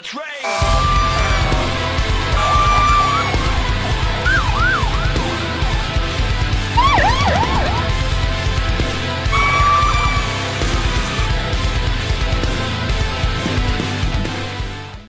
the train.